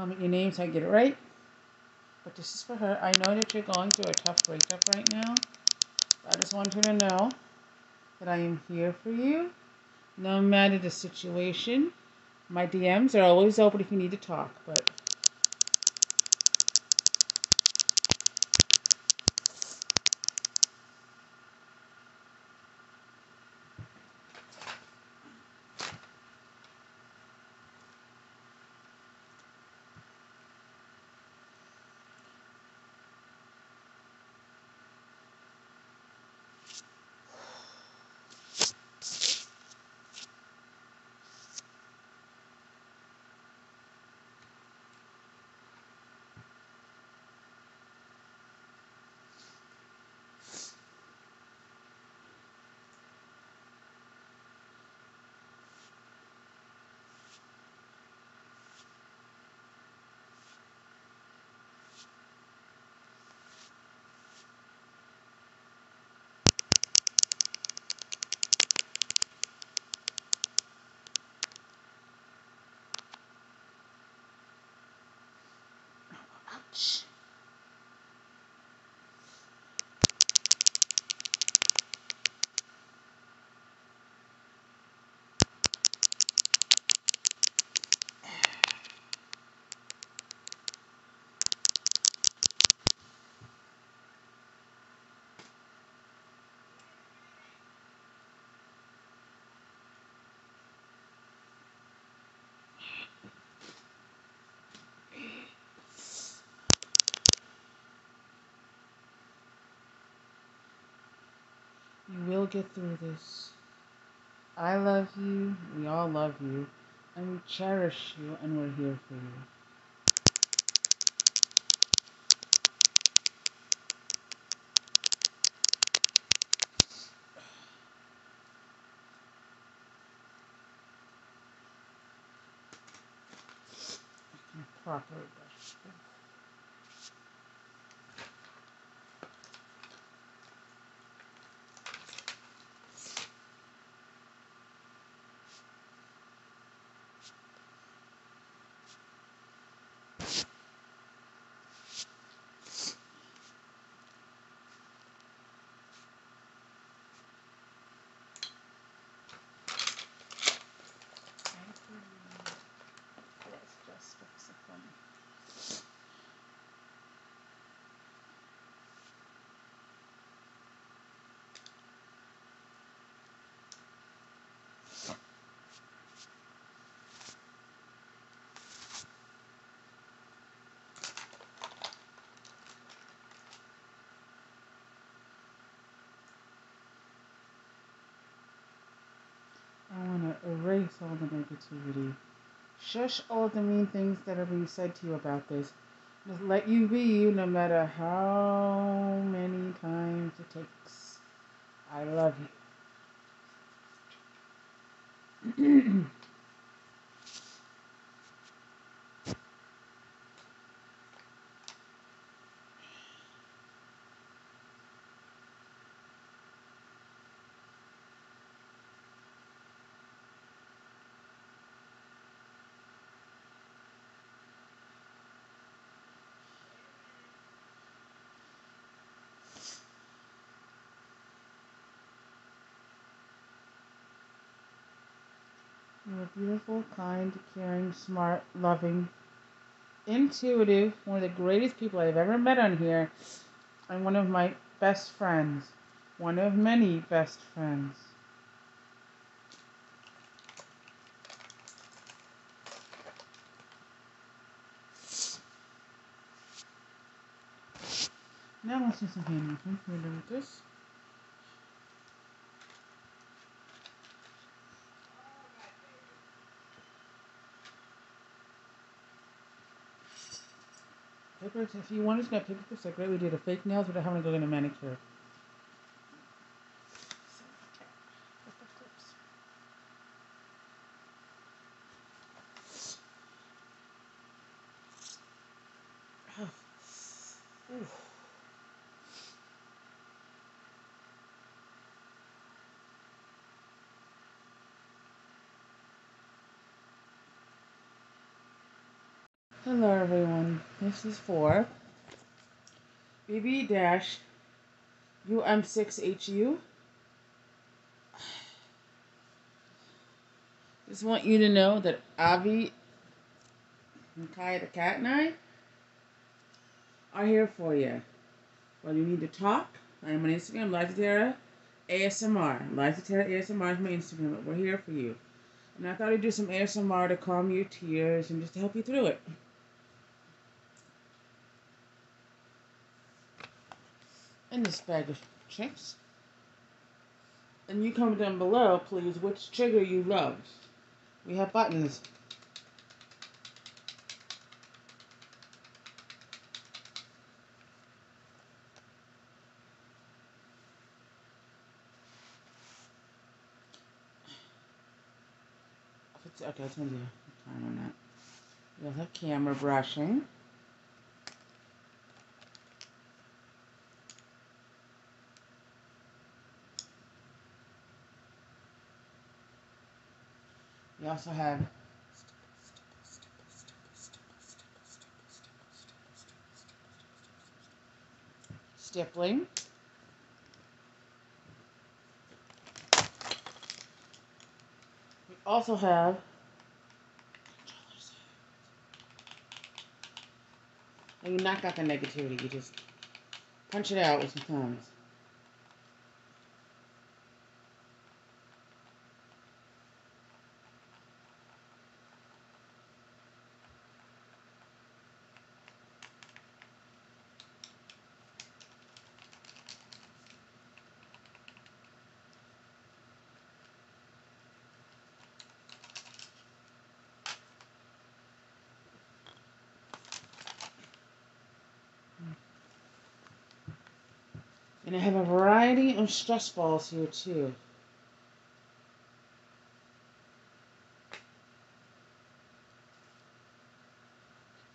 comment your name so I get it right. But this is for her. I know that you're going through a tough breakup right now. I just want you to know that I am here for you, no matter the situation. My DMs are always open if you need to talk, but will get through this. I love you. We all love you. And we cherish you. And we're here for you. Properly brush. Let's just fix it for me. I all the negativity. Shush all the mean things that are being said to you about this. Just let you be you no matter how many times it takes. I love you. Beautiful, kind, caring, smart, loving, intuitive, one of the greatest people I've ever met on here, and one of my best friends. One of many best friends. Now let's do some hand movement. We're done with this. Papers, if you want to get paper clips, are great. We did a fake nails without having to go get a manicure. Hello everyone, this is for Bibi dash UM6HU. Just want you to know that Avi and Kai the cat and I are here for you. Well, you need to talk, I am on Instagram, Liza Terra ASMR. Liza Terra ASMR is my Instagram, but we're here for you. And I thought I'd do some ASMR to calm your tears and just to help you through it. In this bag of chips. And you comment down below, please, which trigger you love. We have buttons. Okay, it's gonna be time on that. We'll have camera brushing. Also have stippling. We also have and you knock out the negativity, you just punch it out with some thumbs. And I have a variety of stress balls here too.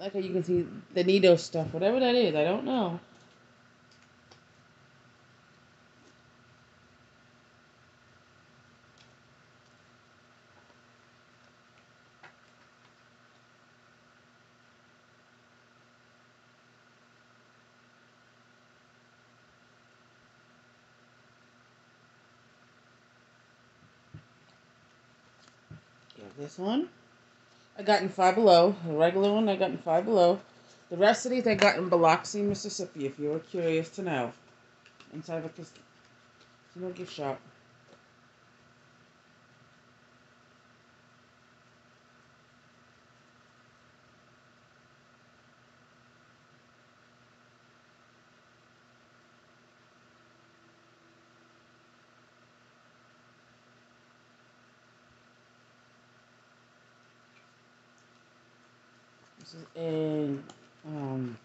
Like you can see the Nee Doh stuff, whatever that is, I don't know. This one. I got in Five Below. The regular one I got in Five Below. The rest of these I got in Biloxi, Mississippi, if you were curious to know. Inside of a gift shop. This is a um,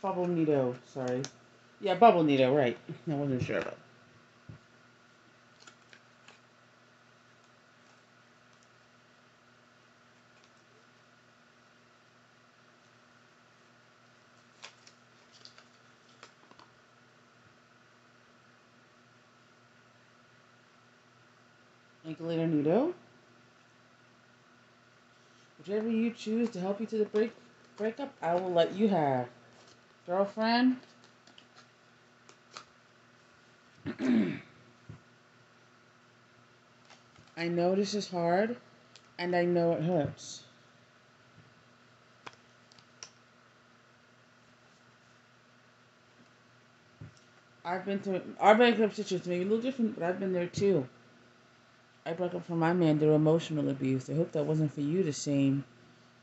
bubble Nee Doh. Sorry. Yeah, bubble Nee Doh, right. I wasn't sure about Ankleator Nee Doh. Whichever you choose to help you to the break breakup, I will let you have. Girlfriend. I know this is hard, and I know it hurts. I've been through our breakup situation may be a little different, but I've been there too. I broke up from my man through emotional abuse. I hope that wasn't for you the same.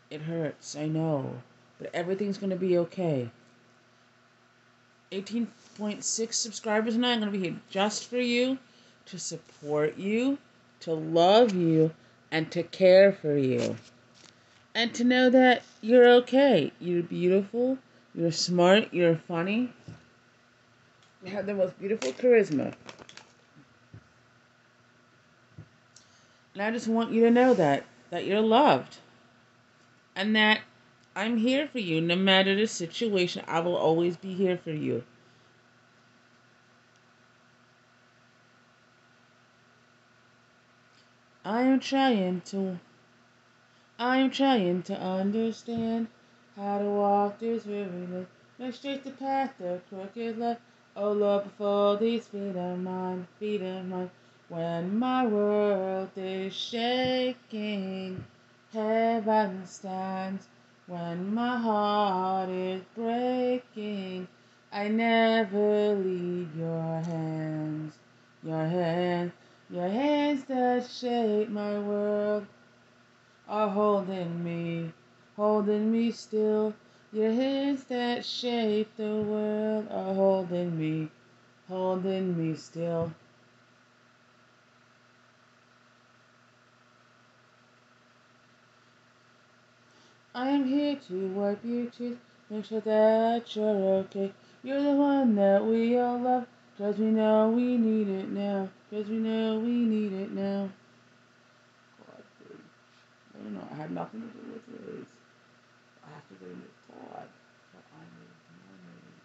It hurts, I know. But everything's going to be okay. 18.6 subscribers and I'm going to be here just for you, to support you, to love you, and to care for you. And to know that you're okay. You're beautiful. You're smart. You're funny. You have the most beautiful charisma. And I just want you to know that, that you're loved. And that I'm here for you. No matter the situation, I will always be here for you. I am trying to I'm trying to understand how to walk this weary Make straight the path, the crooked left. Oh Lord, before these feet of mine, feet of mine. When my world is shaking, heaven stands. When my heart is breaking, I never leave your hands. Your hands, your hands that shape my world are holding me, holding me still. Your hands that shape the world are holding me, holding me still. I am here to wipe your tears, make sure that you're okay. You're the one that we all love, cause we know we need it now, cause we know we need it now. God, I don't know, I had nothing to do with this. I have to go into God. But I need money.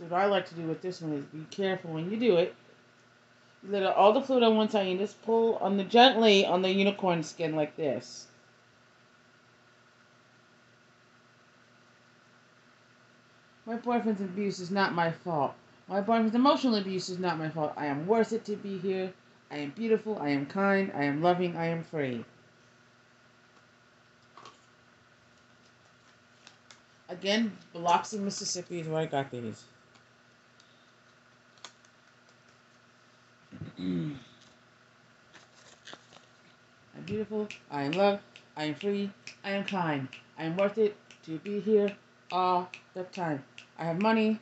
So what I like to do with this one is be careful when you do it. You let all the fluid on one side and just pull on the gently on the unicorn skin like this. My boyfriend's abuse is not my fault. My boyfriend's emotional abuse is not my fault. I am worth it to be here. I am beautiful. I am kind. I am loving. I am free. Again, Biloxi, Mississippi is where I got these. Mm. I'm beautiful. I am loved. I am free. I am kind. I am worth it to be here all the time. I have money.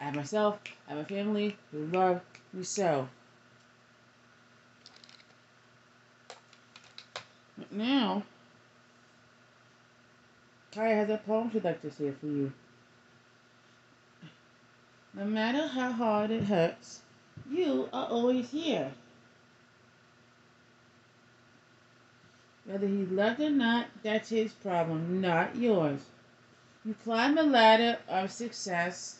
I have myself. I have a family who love me so. But now, Kaya has a poem she'd like to say for you. No matter how hard it hurts, you are always here. Whether he's loved or not, that's his problem, not yours. You climb the ladder of success,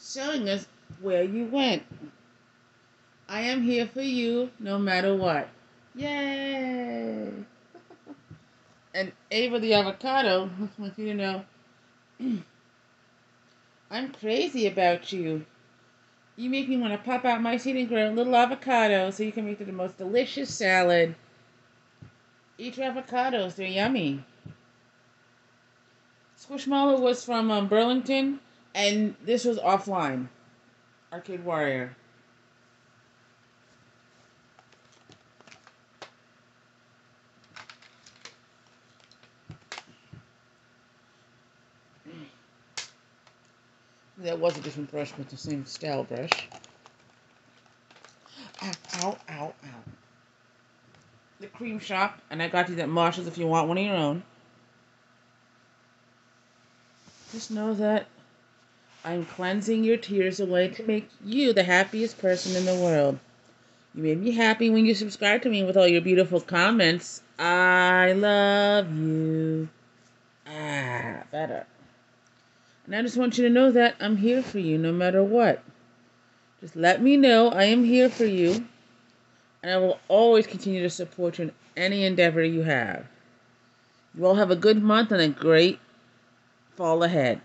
showing us where you went. I am here for you no matter what. Yay! and Ava the avocado wants you to know I'm crazy about you. You make me want to pop out my seed and grow a little avocado so you can make the most delicious salad. Eat your avocados, they're yummy. Squishmallow was from um, Burlington, and this was offline. Arcade Warrior. That was a different brush, but the same style brush. Ow, ow, ow, ow. The cream shop, and I got these at Marshalls if you want one of your own. Just know that I'm cleansing your tears away to make you the happiest person in the world. You made me happy when you subscribed to me with all your beautiful comments. I love you. Ah, better. And I just want you to know that I'm here for you no matter what. Just let me know I am here for you. And I will always continue to support you in any endeavor you have. You all have a good month and a great fall ahead.